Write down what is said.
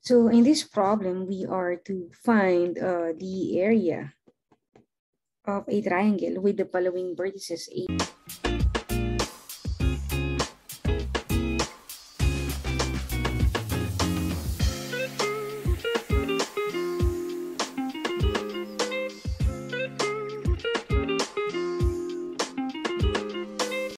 So in this problem, we are to find uh, the area of a triangle with the following vertices. A